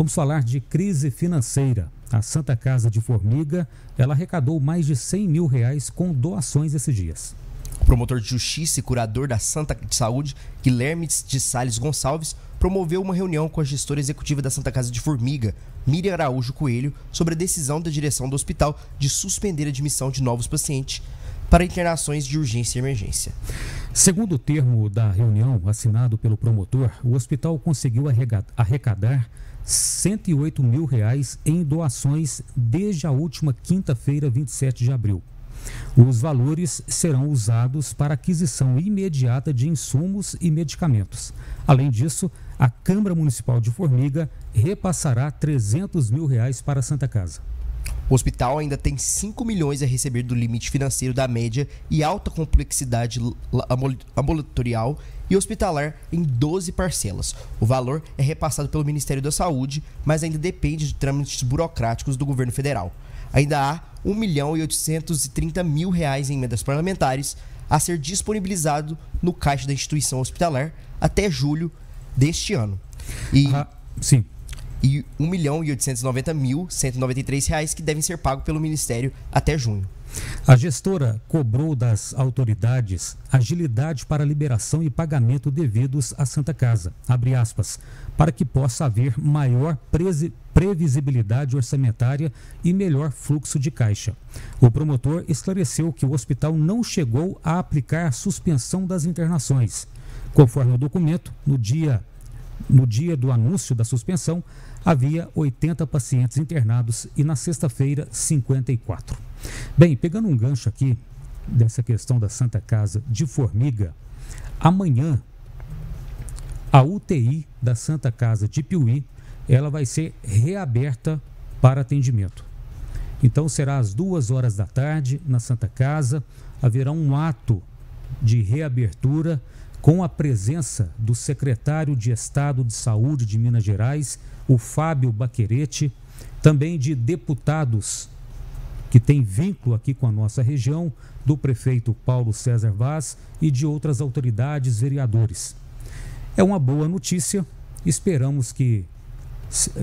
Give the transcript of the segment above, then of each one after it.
Vamos falar de crise financeira. A Santa Casa de Formiga, ela arrecadou mais de 100 mil reais com doações esses dias. O promotor de justiça e curador da Santa de Saúde, Guilherme de Sales Gonçalves, promoveu uma reunião com a gestora executiva da Santa Casa de Formiga, Miriam Araújo Coelho, sobre a decisão da direção do hospital de suspender a admissão de novos pacientes para internações de urgência e emergência. Segundo o termo da reunião assinado pelo promotor, o hospital conseguiu arrecadar 108 mil reais em doações desde a última quinta-feira, 27 de abril. Os valores serão usados para aquisição imediata de insumos e medicamentos. Além disso, a Câmara Municipal de Formiga repassará 300 mil reais para a Santa Casa. O hospital ainda tem 5 milhões a receber do limite financeiro da média e alta complexidade ambulatorial e hospitalar em 12 parcelas. O valor é repassado pelo Ministério da Saúde, mas ainda depende de trâmites burocráticos do governo federal. Ainda há 1 milhão e 830 mil reais em emendas parlamentares a ser disponibilizado no caixa da instituição hospitalar até julho deste ano. E, ah, sim e 1 milhão e 890 mil 193 reais que devem ser pagos pelo Ministério até junho. A gestora cobrou das autoridades agilidade para liberação e pagamento devidos à Santa Casa, aspas, para que possa haver maior previsibilidade orçamentária e melhor fluxo de caixa. O promotor esclareceu que o hospital não chegou a aplicar a suspensão das internações. Conforme o documento, no dia, no dia do anúncio da suspensão, havia 80 pacientes internados e na sexta-feira 54. Bem, pegando um gancho aqui dessa questão da Santa Casa de Formiga, amanhã a UTI da Santa Casa de Piuí, ela vai ser reaberta para atendimento. Então será às duas horas da tarde na Santa Casa, haverá um ato de reabertura com a presença do secretário de Estado de Saúde de Minas Gerais, o Fábio Baquerete, também de deputados que têm vínculo aqui com a nossa região, do prefeito Paulo César Vaz e de outras autoridades vereadores. É uma boa notícia, esperamos que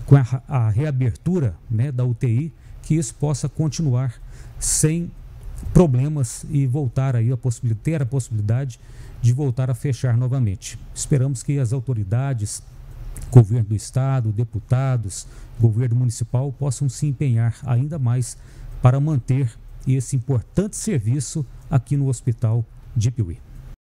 com a, reabertura né, da UTI, que isso possa continuar sem problemas e voltar aí a possibilidade, ter a possibilidade de voltar a fechar novamente. Esperamos que as autoridades governo do estado, deputados, governo municipal possam se empenhar ainda mais para manter esse importante serviço aqui no Hospital de Piuí.